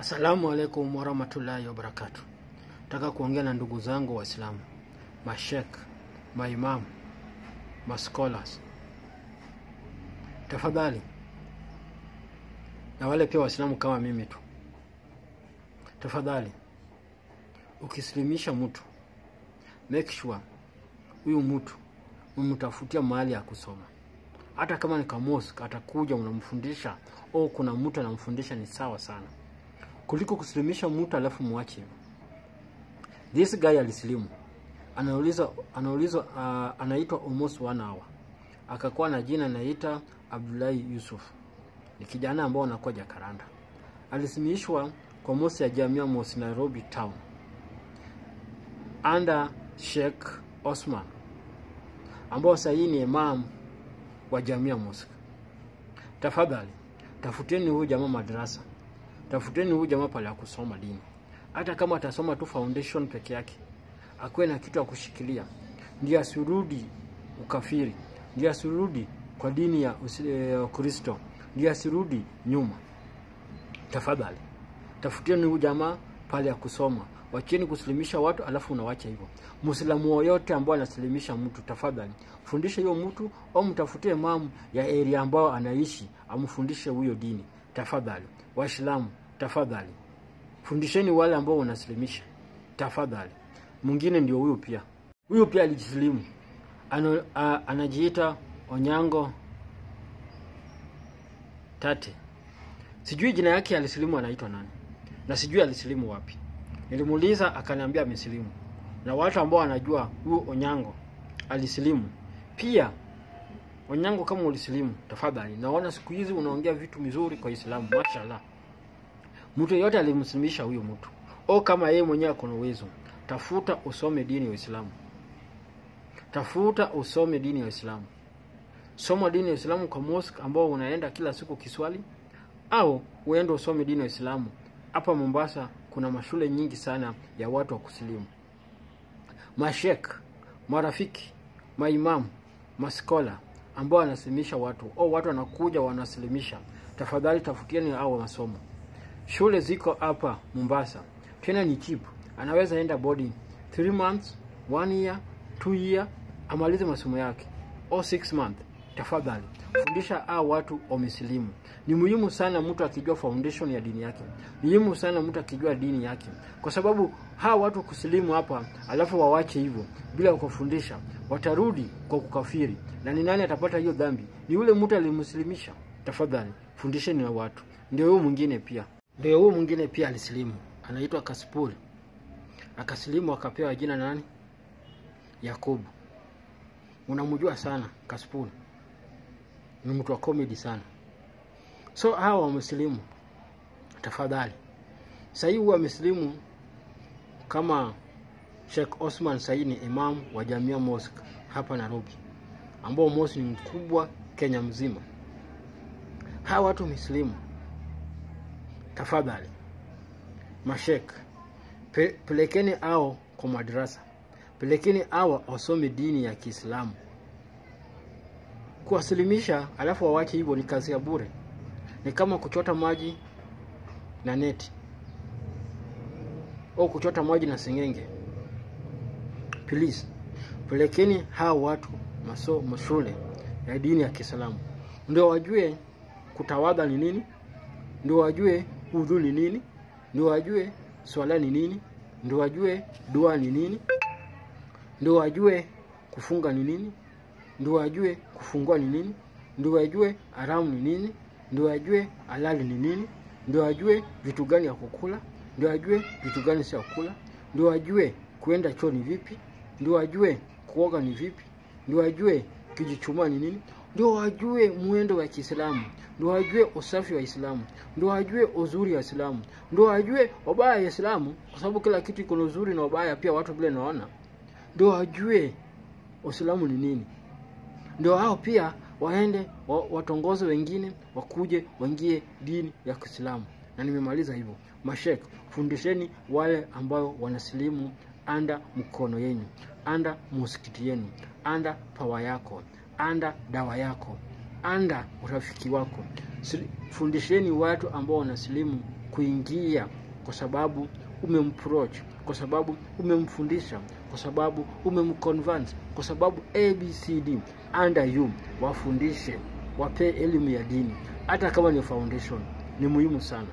Assalamu alaikum warahmatullahi wabarakatu. Nataka kuongea na ndugu zangu Waislamu, mashek, maimamu, mascholars, tafadhali, na wale pia Waislamu kama mimi tu, tafadhali, ukisilimisha mtu make sure huyu mtu umemtafutia mahali ya kusoma, hata kama ni kamosk, atakuja unamfundisha, au kuna mtu anamfundisha, ni sawa sana kuliko kusilimisha mtu alafu mwache. This guy alisilimu, anaulizwa anaulizwa, uh, anaitwa almost one hour, akakuwa na jina naita Abdullahi Yusuf, ni kijana ambao anakuwa Jakaranda. Alisimishwa kwa mosi ya Jamia Mosi Nairobi town under Sheikh Osman ambao sasa hii ni imam wa Jamia Mosque. Tafadhali tafuteni huyu jamaa madrasa tafuteni huyu jamaa pale akusoma dini, hata kama atasoma tu foundation peke yake, akuwe na kitu ya kushikilia, ndio asirudi ukafiri, ndio asirudi kwa dini ya Ukristo, ndio asirudi nyuma. Tafadhali tafuteni huyu jamaa pale ya kusoma, wacheni kusilimisha watu alafu unawacha hivyo. Muislamu yoyote ambao anasilimisha mtu, tafadhali fundishe hiyo mtu, au mtafutie imamu ya area ambao anaishi, amfundishe huyo dini tafadhali. Waislamu tafadhali fundisheni wale ambao wanasilimisha tafadhali. Mwingine ndio huyu pia, huyu pia alijisilimu, anajiita Onyango Tate, sijui jina yake alisilimu anaitwa nani, na sijui alisilimu wapi. Nilimuuliza akaniambia amesilimu, na watu ambao wanajua huyu Onyango alisilimu pia. Onyango, kama ulisilimu tafadhali, naona siku hizi unaongea vitu mizuri kwa Islamu, mashallah. Mtu yeyote alimsilimisha huyu mtu, o, kama yeye mwenyewe ako na uwezo, tafuta usome dini ya Uislamu, tafuta usome dini ya Uislamu, soma dini ya Uislamu kwa mosque ambao unaenda kila siku kiswali, au uende usome dini ya Uislamu. Hapa Mombasa kuna mashule nyingi sana ya watu wa kusilimu, mashek, marafiki, maimamu, maskola ambao wanasilimisha watu au watu wanakuja wanasilimisha. Tafadhali tafutieni hao masomo. Shule ziko hapa Mombasa, tena ni cheap. Anaweza enda boarding 3 months, 1 year, 2 year, amalize masomo yake au 6 months. Tafadhali fundisha hao watu wamesilimu. Ni muhimu sana mtu akijua foundation ya dini yake, ni muhimu sana mtu akijua dini yake, kwa sababu hawa watu kusilimu hapa alafu wawache hivyo bila kufundisha, watarudi kwa kukafiri. Na ni nani atapata hiyo dhambi? Ni yule mtu alimsilimisha. Tafadhali fundisheni na watu. Ndio huyo mwingine pia, ndio huyu mwingine pia alisilimu, anaitwa Kaspuri, akasilimu akapewa jina nani? Yakubu. Unamjua sana Kaspuri, ni mtu wa comedy sana. So hawa wamesilimu, tafadhali. Sahii huwa wamesilimu kama Sheikh Osman sahii ni imam wa Jamia Mosque hapa Nairobi, ambao mosque ni mkubwa Kenya mzima. Hawa watu wamesilimu, tafadhali. Mashek, pe, pelekeni ao kwa madrasa, pelekeni awa wasome dini ya Kiislamu. Kuwasilimisha alafu wawache hivyo ni kazi ya bure, ni kama kuchota maji na neti. Au kuchota maji na sengenge. Please, pelekeni hao watu maso mashule ya dini ya Kiislamu. Ndio wajue kutawadha ni nini, ndio wajue udhu ni nini, ndio wajue swala ni nini, ndio wajue dua ni nini, ndio wajue kufunga ni nini, ndio wajue kufungua ni nini, ndio wajue haramu ni nini, ndio wajue halali ni nini, ndio wajue vitu gani ya kukula, ndio wajue vitu gani si ya kula, ndio wajue kuenda choo ni vipi, ndio wajue kuoga ni vipi, ndio wajue kijichuma ni nini, ndio wajue mwendo wa Kiislamu, ndio wajue usafi wa Islamu, ndio wajue uzuri wa Islamu, ndio wajue ubaya wa Islamu, kwa sababu kila kitu iko na uzuri na ubaya pia, watu vile naona, ndio wajue Uislamu ni nini, ndio hao pia waende wa, watongoze wengine wakuje waingie dini ya Kiislamu. Na nimemaliza hivyo. Mashek, fundisheni wale ambao wanasilimu anda mkono yenu, anda musikiti yenu, anda pawa yako, anda dawa yako, anda urafiki wako. Fundisheni watu ambao wanasilimu kuingia kwa sababu umemproach, kwa sababu umemfundisha, kwa sababu umemconvince, kwa sababu ABCD under you, wafundishe, wapee elimu ya dini, hata kama ni foundation, ni muhimu sana.